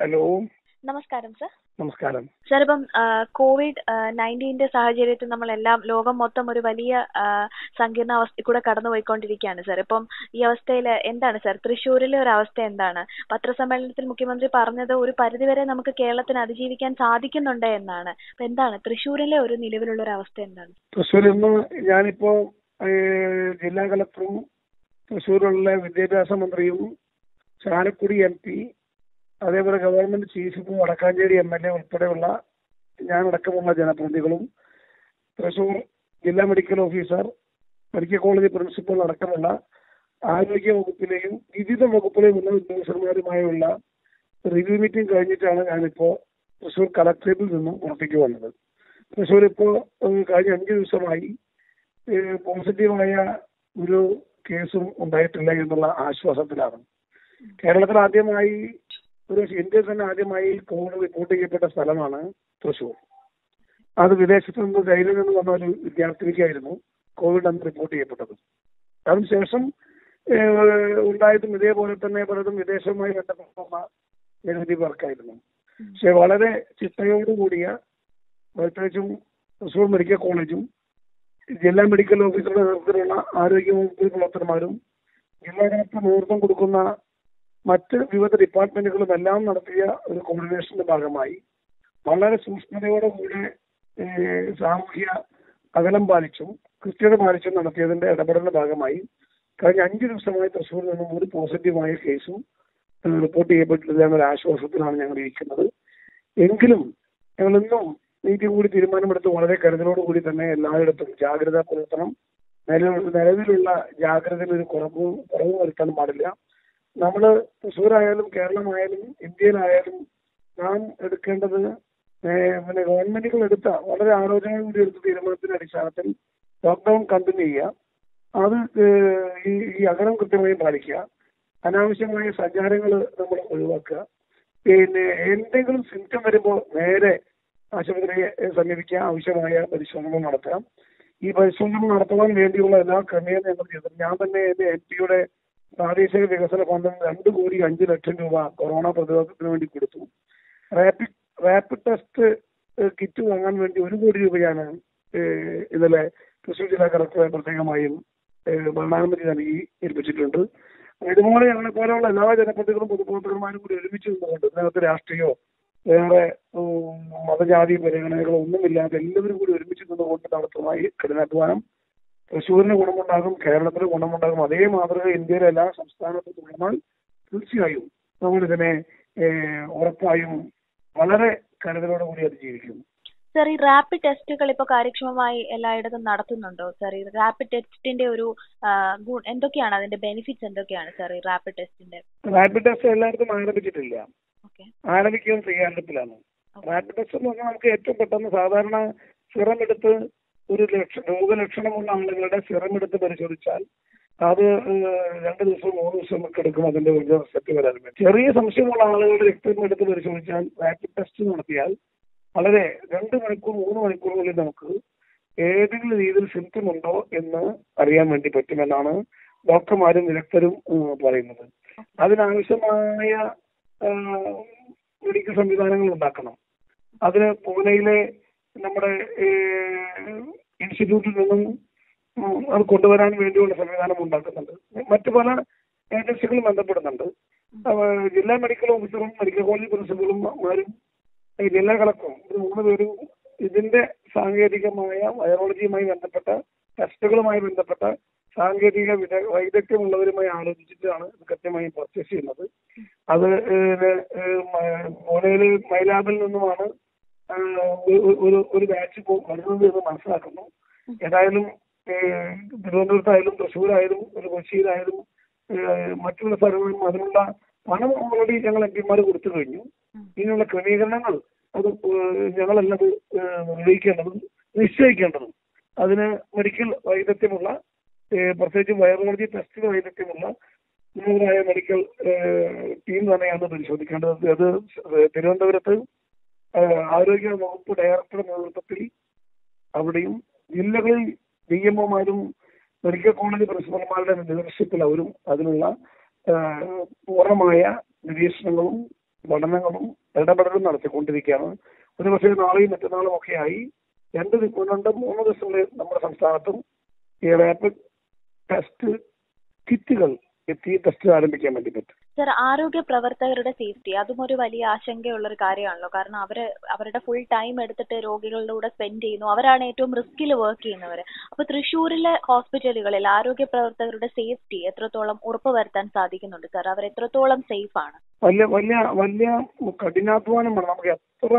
Hello നമസ്കാരം sir. നമസ്കാരം. Sir ഇപ്പം കോവിഡ് നയന്റീന്റെ സാഹചര്യത്തിൽ നമ്മളെല്ലാം ലോകം മൊത്തം ഒരു വലിയ സങ്കീർണ അവസ്ഥയിൽ കൂടെ കടന്നുപോയിക്കൊണ്ടിരിക്കുകയാണ് സർ. ഇപ്പം ഈ അവസ്ഥയിൽ എന്താണ് സർ? തൃശ്ശൂരിലെ ഒരു അവസ്ഥ എന്താണ്? പത്രസമ്മേളനത്തിൽ മുഖ്യമന്ത്രി പറഞ്ഞത് ഒരു പരിധിവരെ നമുക്ക് കേരളത്തിന് അതിജീവിക്കാൻ സാധിക്കുന്നുണ്ട് എന്നാണ്. അപ്പൊ എന്താണ് തൃശ്ശൂരിലെ ഒരു നിലവിലുള്ള ഒരു അവസ്ഥ എന്താണ്? തൃശ്ശൂരിൽ നിന്ന് ഞാനിപ്പോ ജില്ലാ കളക്ടറും തൃശ്ശൂരിലുള്ള വിദ്യാഭ്യാസ മന്ത്രിയും ചാലക്കുടി എം പി അതേപോലെ ഗവൺമെന്റ് ചീഫും വടക്കാഞ്ചേരി എം എൽ എ ഉൾപ്പെടെയുള്ള ഞാനടക്കമുള്ള ജനപ്രതിനിധികളും തൃശൂർ ജില്ലാ medical officer medical college principal അടക്കമുള്ള ആരോഗ്യ വകുപ്പിലെയും വിവിധ വകുപ്പിലെയും ഉന്നത ഉദ്യോഗസ്ഥന്മാരുമായുള്ള റിവ്യൂ മീറ്റിംഗ് കഴിഞ്ഞിട്ടാണ് ഞാനിപ്പോ തൃശ്ശൂർ കളക്ടറേറ്റിൽ നിന്നും പുറത്തേക്ക് വന്നത്. തൃശ്ശൂർ ഇപ്പോ കഴിഞ്ഞ അഞ്ചു ദിവസമായി പോസിറ്റീവായ ഒരു കേസും ഉണ്ടായിട്ടില്ല എന്നുള്ള ആശ്വാസത്തിലാണ്. കേരളത്തിൽ ആദ്യമായി ഒരു ഇന്ത്യയിൽ തന്നെ ആദ്യമായി കോവിഡ് റിപ്പോർട്ട് ചെയ്യപ്പെട്ട സ്ഥലമാണ് തൃശൂർ അത് വിദേശത്ത് നിന്ന് ജയിലിൽ നിന്ന് വന്ന ഒരു വിദ്യാർത്ഥിനിക്കായിരുന്നു കോവിഡ് അന്ന് റിപ്പോർട്ട് ചെയ്യപ്പെട്ടത്. അതിനുശേഷം ഉണ്ടായിട്ടും ഇതേപോലെ തന്നെ പലതും വിദേശവുമായി ബന്ധപ്പെട്ട നിരവധി പേർക്കായിരുന്നു പക്ഷെ വളരെ ചിട്ടയോടുകൂടിയ പ്രത്യേകിച്ചും തൃശ്ശൂർ മെഡിക്കൽ കോളേജും ജില്ലാ മെഡിക്കൽ ഓഫീസറുടെ നേതൃത്വത്തിലുള്ള ആരോഗ്യ വകുപ്പ് പ്രവർത്തകന്മാരും ജില്ലാ കളക്ടർ നേതൃത്വം കൊടുക്കുന്ന മറ്റ് വിവിധ ഡിപ്പാർട്ട്മെന്റുകളും എല്ലാം നടത്തിയ ഒരു കോർഡിനേഷന്റെ ഭാഗമായി വളരെ സൂക്ഷ്മതയോടുകൂടി കൂടെ സാമൂഹ്യ അകലം പാലിച്ചും കൃത്യത പാലിച്ചും നടത്തിയതിന്റെ ഇടപെടലിന്റെ ഭാഗമായി കഴിഞ്ഞ അഞ്ച് ദിവസമായി തൃശ്ശൂരിൽ നിന്നും ഒരു പോസിറ്റീവായ കേസും റിപ്പോർട്ട് ചെയ്യപ്പെട്ടിട്ടില്ല എന്നൊരു ആശ്വാസത്തിലാണ് ഞങ്ങൾ ഇരിക്കുന്നത്. എങ്കിലും ഞങ്ങൾ ഇന്നും നീതി കൂടി തീരുമാനമെടുത്ത് വളരെ കരുതലോടുകൂടി തന്നെ എല്ലായിടത്തും ജാഗ്രത പുലർത്തണം. നിലവിലുള്ള ജാഗ്രതയിൽ ഒരു കുറവ് കുറവ് വരുത്താൻ പാടില്ല. നമ്മൾ തൃശ്ശൂരായാലും കേരളമായാലും ഇന്ത്യയിലായാലും നാം എടുക്കേണ്ടത് പിന്നെ ഗവൺമെന്റുകൾ എടുത്ത വളരെ ആലോചനയോടുകൂടി എടുത്ത തീരുമാനത്തിന്റെ അടിസ്ഥാനത്തിൽ ലോക്ക്ഡൌൺ കണ്ടിന്യൂ ചെയ്യുക. അത് ഈ ഈ അകലം കൃത്യമായും പാലിക്കുക. അനാവശ്യമായ സഞ്ചാരങ്ങൾ നമ്മൾ ഒഴിവാക്കുക. പിന്നെ എന്തെങ്കിലും സിംറ്റം വരുമ്പോൾ നേരെ ആശുപത്രിയെ സമീപിക്കുക. ആവശ്യമായ പരിശോധനകൾ നടത്താം. ഈ പരിശോധനകൾ നടത്തുവാൻ വേണ്ടിയുള്ള എല്ലാ ക്രമീകരണങ്ങളും ചെയ്തിട്ടുണ്ട് ഞാൻ തന്നെ എന്റെ എം പിയുടെ പ്രാദേശിക വികസന ഫണ്ടിൽ രണ്ടു കോടി അഞ്ച് ലക്ഷം രൂപ കൊറോണ പ്രതിരോധത്തിന് വേണ്ടി കൊടുത്തു. റാപ്പിഡ് റാപ്പിഡ് ടെസ്റ്റ് കിറ്റ് വാങ്ങാൻ വേണ്ടി ഒരു കോടി രൂപയാണ് ഇന്നലെ തൃശ്ശൂർ ജില്ലാ കളക്ടർ പ്രത്യേകമായും ഭരണാനുമതി നൽകി ഏൽപ്പിച്ചിട്ടുണ്ട്. ഇതുപോലെ ഞങ്ങളെ പോലെയുള്ള എല്ലാ ജനപ്രതികളും പൊതുപ്രവർത്തകന്മാരും കൂടി ഒരുമിച്ച് നിന്നുകൊണ്ട് ഇതിനകത്ത് രാഷ്ട്രീയോ വേറെ മതജാതി പരിഗണനകളോ ഒന്നുമില്ലാതെ എല്ലാവരും കൂടി ഒരുമിച്ച് നിന്നുകൊണ്ട് നടത്തുന്ന ഈ കഠിനാധ്വാനം തൃശ്ശൂരിന് ഗുണമുണ്ടാകും കേരളത്തിന് ഗുണമുണ്ടാകും. അതേ മാതൃക ഇന്ത്യയിലെ എല്ലാ സംസ്ഥാനത്തും തുടർന്നാൽ തീർച്ചയായും നമ്മളിതിനെ ഇതിനെ ഉറപ്പായും വളരെ കരുതലോടുകൂടി അത് ജീവിക്കും. സർ ഈ റാപ്പിഡ് ടെസ്റ്റുകൾ ഇപ്പോൾ കാര്യക്ഷമമായി എല്ലായിടത്തും നടത്തുന്നുണ്ടോ സർ? ഈ റാപ്പിഡ് ടെസ്റ്റിന്റെ ഒരു എന്തൊക്കെയാണ് അതിന്റെ ബെനിഫിറ്റ്സ് എന്തൊക്കെയാണ് സർ ഈ റാപ്പിഡ് ടെസ്റ്റിന്റെ? റാപ്പിഡ് ടെസ്റ്റ് എല്ലായിടത്തും ആരംഭിച്ചിട്ടില്ല. ആരംഭിക്കുകയും ചെയ്യാൻ തയ്യാറെടുപ്പിലാണ് റാപ്പിഡ് ടെസ്റ്റ് എന്ന് പറഞ്ഞാൽ നമുക്ക് ഏറ്റവും പെട്ടെന്ന് സാധാരണ സിറം എടുത്ത് ഒരു ലക്ഷ രോഗലക്ഷണമുള്ള ആളുകളുടെ സിറം എടുത്ത് പരിശോധിച്ചാൽ അത് രണ്ട് ദിവസം മൂന്ന് ദിവസം ഒക്കെ എടുക്കും അതിന്റെ ഒരു റിസൾട്ട് വരാൻ ചെറിയ സംശയമുള്ള ആളുകളുടെ രക്തം എടുത്ത് പരിശോധിച്ചാൽ റാപ്പിഡ് ടെസ്റ്റ് നടത്തിയാൽ വളരെ രണ്ട് മണിക്കൂർ മൂന്ന് മണിക്കൂറുകളിൽ നമുക്ക് ഏതെങ്കിലും രീതിയിൽ സിംറ്റം ഉണ്ടോ എന്ന് അറിയാൻ വേണ്ടി പറ്റുമെന്നാണ് ഡോക്ടർമാരും വിദഗ്ധരും പറയുന്നത്. അതിനാവശ്യമായ മെഡിക്കൽ സംവിധാനങ്ങൾ ഉണ്ടാക്കണം. അതിന് പൂനെയിലെ നമ്മുടെ ഇൻസ്റ്റിറ്റ്യൂട്ടിൽ നിന്നും അത് കൊണ്ടുവരാൻ വേണ്ടിയുള്ള സംവിധാനം ഉണ്ടാക്കുന്നുണ്ട്. മറ്റു പല ഏജൻസികളും ബന്ധപ്പെടുന്നുണ്ട്. ജില്ലാ മെഡിക്കൽ ഓഫീസറും മെഡിക്കൽ കോളേജ് പ്രിൻസിപ്പളും മാരും ജില്ലാ കളക്ടറും. ഇത് മൂന്ന് പേരും ഇതിന്റെ സാങ്കേതികമായ വൈറോളജിയുമായി ബന്ധപ്പെട്ട ടെസ്റ്റുകളുമായി ബന്ധപ്പെട്ട സാങ്കേതിക വിദ വൈദഗ്ധ്യമുള്ളവരുമായി ആലോചിച്ചിട്ടാണ് ഇത് കൃത്യമായി പർച്ചേസ് ചെയ്യുന്നത്. അത് ഏഹ്, മൈലാബിൽ നിന്നുമാണ് ഒരു- ഒരു ബാച്ച് വരുന്നത് എന്ന് മനസ്സിലാക്കുന്നു. ഏതായാലും തിരുവനന്തപുരത്തായാലും തൃശ്ശൂരായാലും ഒരു കൊച്ചിയിലായാലും മറ്റുള്ള സ്ഥലങ്ങളിലും അതിനുള്ള പണം ഓൾറെഡി ഞങ്ങൾ എം പിമാർ കൊടുത്തു കഴിഞ്ഞു. ഇതിനുള്ള ക്രമീകരണങ്ങൾ അത് ഞങ്ങളല്ലത് നിർവഹിക്കേണ്ടതും നിശ്ചയിക്കേണ്ടതും. അതിന് മെഡിക്കൽ വൈദഗ്ധ്യമുള്ള പ്രത്യേകിച്ച് വൈറോളജി ടെസ്റ്റിന് വൈദഗ്ധ്യമുള്ള മെഡിക്കൽ ടീം തന്നെയാണ് പരിശോധിക്കേണ്ടത്. അത് തിരുവനന്തപുരത്ത് ആരോഗ്യ വകുപ്പ് ഡയറക്ടറുടെ നേതൃത്വത്തിൽ അവിടെയും ജില്ലകളിൽ ഡി എം ഒമാരും മെഡിക്കൽ കോളേജ് പ്രിൻസിപ്പൽമാരുടെ ലീഡർഷിപ്പിൽ അവരും അതിനുള്ള പൂർണമായ നിരീക്ഷണങ്ങളും പഠനങ്ങളും ഇടപെടലും നടത്തിക്കൊണ്ടിരിക്കുകയാണ്. ഒരു പക്ഷേ നാളെയും മറ്റന്നാളും ഒക്കെ ആയി രണ്ട് രണ്ട് മൂന്ന് ദിവസങ്ങളിൽ നമ്മുടെ സംസ്ഥാനത്തും ഈ റാപ്പിഡ് ടെസ്റ്റ് കിറ്റുകൾ എത്തി ടെസ്റ്റ് ആരംഭിക്കാൻ വേണ്ടി പറ്റും. സർ ആരോഗ്യ പ്രവർത്തകരുടെ സേഫ്റ്റി അതും ഒരു വലിയ ആശങ്കയുള്ള ഒരു കാര്യമാണല്ലോ. കാരണം അവർ അവരുടെ ഫുൾ ടൈം എടുത്തിട്ട് രോഗികളുടെ കൂടെ സ്പെൻഡ് ചെയ്യുന്നു. അവരാണ് ഏറ്റവും റിസ്കിൽ വർക്ക് ചെയ്യുന്നവർ അപ്പൊ തൃശ്ശൂരിലെ ഹോസ്പിറ്റലുകളിൽ ആരോഗ്യ പ്രവർത്തകരുടെ സേഫ്റ്റി എത്രത്തോളം ഉറപ്പുവരുത്താൻ സാധിക്കുന്നുണ്ട് സർ? അവർ എത്രത്തോളം സേഫ് ആണ് വലിയ വലിയ വലിയ കഠിനാധ്വാനമാണ് നമുക്ക് എത്ര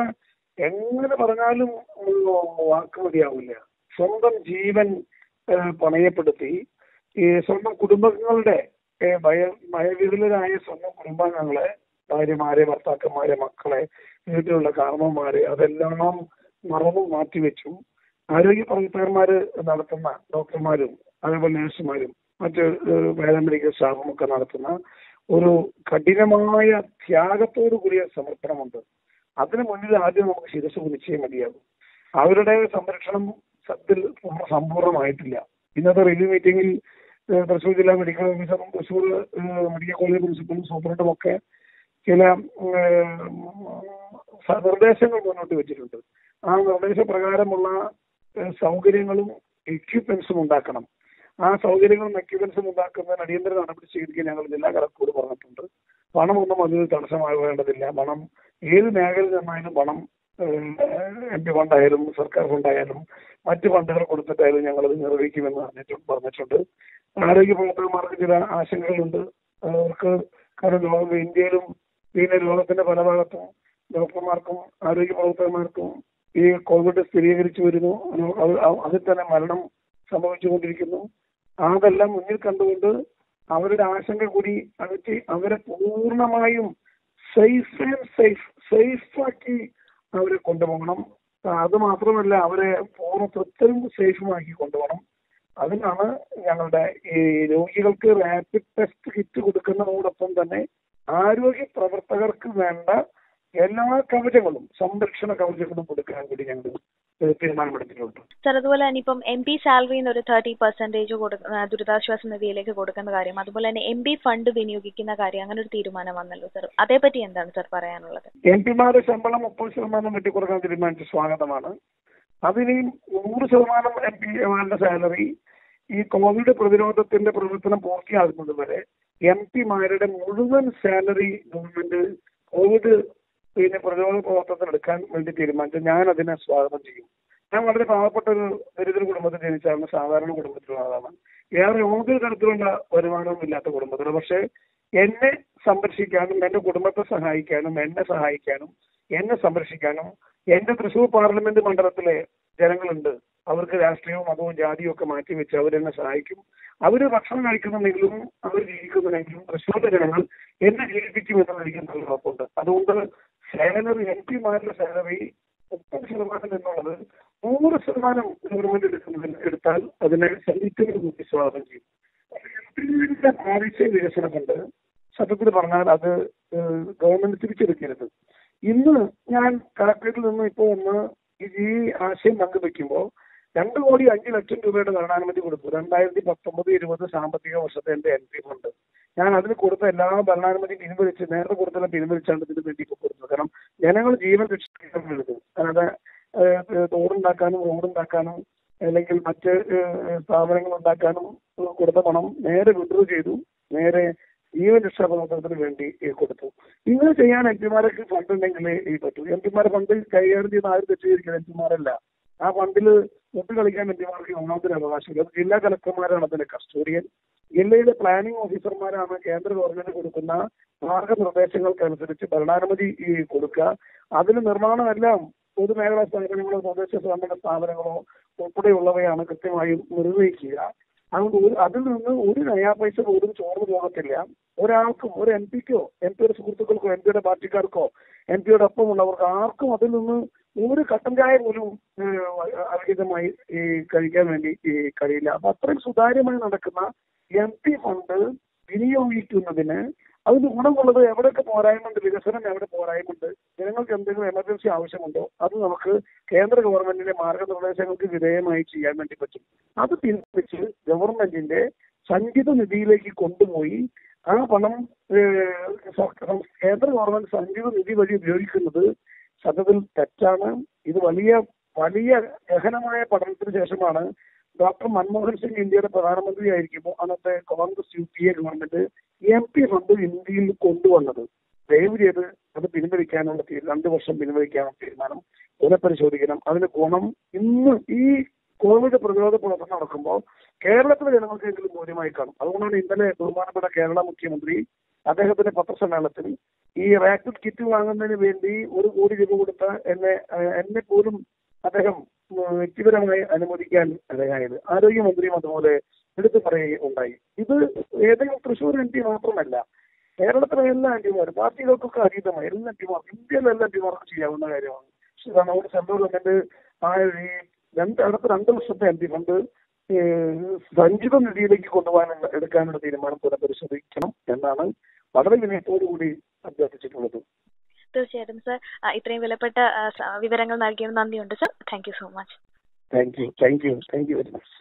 എങ്ങനെ പറഞ്ഞാലും വാക്ക് മതിയാവില്ല. സ്വന്തം ജീവൻ പണയപ്പെടുത്തി സ്വന്തം കുടുംബങ്ങളുടെ ഭയ ഭയവിഹുലരായ സ്വന്തം കുടുംബാംഗങ്ങളെ ഭാര്യമാരെ ഭർത്താക്കന്മാരെ മക്കളെ വീട്ടിലുള്ള കാരണവന്മാരെ അതെല്ലാം മറന്നു മാറ്റിവെച്ചു ആരോഗ്യ പ്രവർത്തകന്മാര് നടത്തുന്ന ഡോക്ടർമാരും അതേപോലെ നഴ്സുമാരും മറ്റ് വേദമെഡിക്കൽ സ്റ്റാഫും ഒക്കെ നടത്തുന്ന ഒരു കഠിനമായ ത്യാഗത്തോടു കൂടിയ സമർപ്പണമുണ്ട്. അതിനു മുന്നിൽ ആദ്യം നമുക്ക് ശിരസ് കുതിച്ചേ മതിയാകും. അവരുടെ സംരക്ഷണം സത്യത്തിൽ പൂർണ സമ്പൂർണമായിട്ടില്ല. ഇന്നത്തെ റെയിൽവേ മീറ്റിംഗിൽ തൃശ്ശൂർ ജില്ലാ മെഡിക്കൽ ഓഫീസറും തൃശ്ശൂർ മെഡിക്കൽ കോളേജ് പ്രിൻസിപ്പലും സൂപ്രണ്ടും ഒക്കെ ചില നിർദ്ദേശങ്ങൾ മുന്നോട്ട് വെച്ചിട്ടുണ്ട്. ആ നിർദ്ദേശപ്രകാരമുള്ള സൗകര്യങ്ങളും എക്യുപ്മെന്റ്സും ഉണ്ടാക്കണം. ആ സൗകര്യങ്ങളും എക്യുപ്മെന്റ്സും ഉണ്ടാക്കുന്നതിന് അടിയന്തര നടപടി സ്വീകരിക്കാൻ ഞങ്ങൾ ജില്ലാ കളക്ടറോട് പറഞ്ഞിട്ടുണ്ട്. പണമൊന്നും അതിന് തടസ്സമാകേണ്ടതില്ല. പണം ഏത് മേഖലയിൽ നിന്നായാലും പണം എം പി ഫണ്ടായാലും സർക്കാർ ഫണ്ടായാലും മറ്റ് ഫണ്ടുകൾ കൊടുത്തിട്ടായാലും ഞങ്ങൾ അത് നിർവഹിക്കുമെന്ന് പറഞ്ഞിട്ടുണ്ട് പറഞ്ഞിട്ടുണ്ട്. ആരോഗ്യ പ്രവർത്തകന്മാർക്ക് ചില ആശങ്കകളുണ്ട്. അവർക്ക് കാരണം ലോകം ഇന്ത്യയിലും പിന്നെ ലോകത്തിന്റെ പല ഭാഗത്തും ഡോക്ടർമാർക്കും ആരോഗ്യ പ്രവർത്തകന്മാർക്കും ഈ കോവിഡ് സ്ഥിരീകരിച്ചു വരുന്നു. അത് അത് അതിൽ തന്നെ മരണം സംഭവിച്ചുകൊണ്ടിരിക്കുന്നു. അതെല്ലാം മുന്നിൽ കണ്ടുകൊണ്ട് അവരുടെ ആശങ്ക കൂടി അകറ്റി അവരെ പൂർണമായും സേഫ് ആൻഡ് സേഫ് സേഫാക്കി അവരെ കൊണ്ടുപോകണം. അത് മാത്രമല്ല അവരെ പൂർണ തൃപ്തരും സേഫുമാക്കി കൊണ്ടുപോകണം. അതിനാണ് ഞങ്ങളുടെ ഈ രോഗികൾക്ക് റാപ്പിഡ് ടെസ്റ്റ് കിറ്റ് കൊടുക്കുന്നതോടൊപ്പം തന്നെ ആരോഗ്യ പ്രവർത്തകർക്ക് വേണ്ട എല്ലാ കവചങ്ങളും സംരക്ഷണ കവചങ്ങളും കൊടുക്കാൻ വേണ്ടി ഞങ്ങൾ തീരുമാനമെടുത്തിട്ടുണ്ട്. സർ അതുപോലെ തന്നെ ഇപ്പം എം പി സാലറിന്ന് ഒരു തേർട്ടി പെർസെന്റേജ് ദുരിതാശ്വാസ നിധിയിലേക്ക് കൊടുക്കുന്ന കാര്യം അതുപോലെ തന്നെ എം പി ഫണ്ട് വിനിയോഗിക്കുന്ന കാര്യം അങ്ങനെ ഒരു തീരുമാനം വന്നല്ലോ സർ അതേപറ്റി എന്താണ് സർ പറയാനുള്ളത്? എം പിമാരുടെ ശമ്പളം മുപ്പത് ശതമാനം വെട്ടി കൊടുക്കാൻ തീരുമാനിച്ച സ്വാഗതമാണ്. അതിനെയും നൂറ് ശതമാനം എം പിമാരുടെ സാലറി ഈ കോവിഡ് പ്രതിരോധത്തിന്റെ പ്രവർത്തനം പൂർത്തിയാകുന്നത് വരെ എം പിമാരുടെ മുഴുവൻ സാലറി ഗവൺമെന്റ് കോവിഡ് പിന്നെ പ്രതിരോധ പ്രവർത്തനത്തിൽ എടുക്കാൻ വേണ്ടി തീരുമാനിച്ചു. ഞാൻ അതിനെ സ്വാഗതം ചെയ്യും. ഞാൻ വളരെ പാവപ്പെട്ട ഒരു ദരിദ്ര കുടുംബത്തിൽ ജനിച്ചാണ്. സാധാരണ കുടുംബത്തിലുള്ള ആളാണ്. ഏറെ യാതൊരു തരത്തിലുള്ള വരുമാനവും ഇല്ലാത്ത കുടുംബത്തിലാണ്. പക്ഷേ എന്നെ സംരക്ഷിക്കാനും എന്റെ കുടുംബത്തെ സഹായിക്കാനും എന്നെ സഹായിക്കാനും എന്നെ സംരക്ഷിക്കാനും എന്റെ തൃശൂർ പാർലമെന്റ് മണ്ഡലത്തിലെ ജനങ്ങളുണ്ട്. അവർക്ക് രാഷ്ട്രീയവും മതവും ജാതിയും ഒക്കെ മാറ്റിവെച്ച് അവരെന്നെ സഹായിക്കും. അവർ ഭക്ഷണം കഴിക്കുന്നുണ്ടെങ്കിലും അവർ ജീവിക്കുന്നുണ്ടെങ്കിലും തൃശ്ശൂരിലെ ജനങ്ങൾ എന്നെ ജീവിപ്പിക്കും എന്നുള്ള ഉറപ്പുണ്ട്. അതുകൊണ്ട് സാലറി എം പിമാരുടെ സാലറി മുപ്പത് ശതമാനം എന്നുള്ളത് നൂറ് ശതമാനം ഗവൺമെന്റ് എടുക്കുന്നതിന് എടുത്താൽ അതിനെ സൈനികരുടെ കൂട്ടി സ്വാഗതം ചെയ്യും. ആവശ്യ വികസനം കൊണ്ട് സത്യത്തിൽ പറഞ്ഞാൽ അത് ഗവൺമെന്റ് തിരിച്ചെടുക്കരുത്. ഇന്ന് ഞാൻ കളക്ടറേറ്റിൽ നിന്ന് ഇപ്പോൾ ഒന്ന് ഈ- ആശയം പങ്കുവെക്കുമ്പോൾ രണ്ട് കോടി അഞ്ച് ലക്ഷം രൂപയുടെ ഭരണാനുമതി കൊടുത്തു. രണ്ടായിരത്തി പത്തൊമ്പത് ഇരുപത് സാമ്പത്തിക വർഷത്തെ എന്റെ എൻ പി ഫണ്ട് ഞാൻ അതിന് കൊടുത്ത എല്ലാ ഭരണാനുമതിയും പിൻവലിച്ച് നേരത്തെ കൊടുത്തെല്ലാം പിൻവലിച്ചാണ് ഇതിന് വേണ്ടി ഇപ്പോൾ കൊടുത്തത്. കാരണം ജനങ്ങൾ ജീവൻ രക്ഷിക്കാൻ അതായത് ഏഹ്, തോടുണ്ടാക്കാനും റോഡുണ്ടാക്കാനും അല്ലെങ്കിൽ മറ്റ് സ്ഥാപനങ്ങൾ ഉണ്ടാക്കാനും കൊടുത്ത പണം നേരെ വിഡ്രോ ചെയ്തു. നേരെ ജീവൻ രക്ഷാ പ്രവർത്തനത്തിന് വേണ്ടി കൊടുത്തു. ഇങ്ങനെ ചെയ്യാൻ എം പിമാരൊക്കെ ഫണ്ട് ഉണ്ടെങ്കിലേ ഈ പറ്റൂ. എം പിമാരെ ഫണ്ട് കൈകാര്യം ചെയ്യുന്ന ആരും തെറ്റിദ്ധരിക്കുന്നത് എം പിമാരല്ല. ആ ഫണ്ടിൽ മുട്ട് കളിക്കാൻ എം പിമാർക്ക് ഒന്നാമത്തെ അവകാശമില്ല ജില്ലാ കലക്ടർമാരാണ് അതിന്റെ കസ്റ്റോഡിയൻ. ജില്ലയിലെ പ്ലാനിംഗ് ഓഫീസർമാരാണ് കേന്ദ്ര ഗവൺമെന്റ് കൊടുക്കുന്ന മാർഗനിർദ്ദേശങ്ങൾക്കനുസരിച്ച് ഭരണാനുമതി കൊടുക്കുക. അതിന് നിർമ്മാണമെല്ലാം പൊതുമേഖലാ സ്ഥാപനങ്ങളോ തദ്ദേശ സ്വയംഭരണ സ്ഥാപനങ്ങളോ ഉൾപ്പെടെയുള്ളവയാണ് കൃത്യമായും നിർവഹിക്കുക. അതുകൊണ്ട് ഒരു അതിൽ നിന്ന് ഒരു നയാ പൈസ പോലും ചോർന്നു പോകത്തില്ല. ഒരാൾക്കും ഒരു എം പിക്കോ എം പിയുടെ സുഹൃത്തുക്കൾക്കോ എം പിയുടെ പാർട്ടിക്കാർക്കോ എം പിയുടെ ഒപ്പമുള്ളവർക്ക് ആർക്കും അതിൽ നിന്ന് ഒരു കട്ടൻ ചായ പോലും അർഹിതമായി കഴിക്കാൻ വേണ്ടി കഴിയില്ല. അപ്പൊ അത്രയും സുതാര്യമായി നടക്കുന്ന എം പി ഫണ്ട് വിനിയോഗിക്കുന്നതിന് അതിന് ഗുണമുള്ളത് എവിടെയൊക്കെ പോരായ്മുണ്ട് വികസനം എവിടെ പോരായ്മുണ്ട് ജനങ്ങൾക്ക് എന്തെങ്കിലും എമർജൻസി ആവശ്യമുണ്ടോ? അത് നമുക്ക് കേന്ദ്ര ഗവൺമെന്റിന്റെ മാർഗനിർദ്ദേശങ്ങൾക്ക് വിധേയമായി ചെയ്യാൻ വേണ്ടി പറ്റും. അത് പിൻവലിച്ച് ഗവൺമെന്റിന്റെ സഞ്ചിത നിധിയിലേക്ക് കൊണ്ടുപോയി ആ പണം കേന്ദ്ര ഗവൺമെന്റ് സഞ്ചിത നിധി വഴി ഉപയോഗിക്കുന്നത് സത്യത്തിൽ തെറ്റാണ്. ഇത് വലിയ വലിയ ഗഹനമായ പഠനത്തിന് ശേഷമാണ് ഡോക്ടർ മൻമോഹൻ സിംഗ് ഇന്ത്യയുടെ പ്രധാനമന്ത്രി ആയിരിക്കുമ്പോൾ അന്നത്തെ Congress U P A government M P fund ഇന്ത്യയിൽ കൊണ്ടുവന്നത്. ദയവ് ചെയ്ത് അത് പിൻവലിക്കാനുള്ള രണ്ടു വർഷം പിൻവലിക്കാനുള്ള തീരുമാനം പുനഃപരിശോധിക്കണം അതിന് ഗുണം ഇന്ന് ഈ കോവിഡ് പ്രതിരോധ പ്രവർത്തനം നടക്കുമ്പോൾ കേരളത്തിലെ ജനങ്ങൾക്കെങ്കിലും ബോധ്യമായി കാണും. അതുകൊണ്ടാണ് ഇന്നലെ ബഹുമാനപ്പെട്ട കേരള മുഖ്യമന്ത്രി അദ്ദേഹത്തിന്റെ പത്രസമ്മേളനത്തിൽ ഈ റാപ്പിഡ് കിറ്റ് വാങ്ങുന്നതിന് വേണ്ടി ഒരു കോടി രൂപ കൊടുത്ത എന്നെ എന്നെ പോലും അദ്ദേഹം വ്യക്തിപരമായി അനുമതിക്കാൻ ഇടയായത്. ആരോഗ്യമന്ത്രിയും അതുപോലെ എടുത്തു പറയുകയുണ്ടായി. ഇത് ഏതെങ്കിലും തൃശ്ശൂർ എം പി മാത്രമല്ല കേരളത്തിലെ എല്ലാ എം പിമാരും പാർട്ടികൾക്കൊക്കെ അതീതമായി എല്ലാ എം പിമാർക്കും ഇന്ത്യയിലെ എല്ലാ എം പിമാർക്കും ചെയ്യാവുന്ന കാര്യമാണ്. പക്ഷേ നമ്മുടെ സെൻട്രൽ ഗവൺമെന്റ് ആ ഈ രണ്ട് അടുത്ത രണ്ട് വർഷത്തെ എം പി ഫണ്ട് സഞ്ചിത നിധിയിലേക്ക് കൊണ്ടുപോകാനുള്ള എടുക്കാനുള്ള തീരുമാനം പുനഃപരിശോധിക്കണം എന്നാണ് വളരെ വിനയത്തോടുകൂടി അഭ്യർത്ഥിച്ചിട്ടുള്ളത്. തീർച്ചയായിട്ടും സർ ഇത്രയും വിലപ്പെട്ട വിവരങ്ങൾ നൽകിയതിന് നന്ദിയുണ്ട് sir thank you so much thank you thank you thank you very much